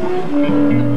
Thank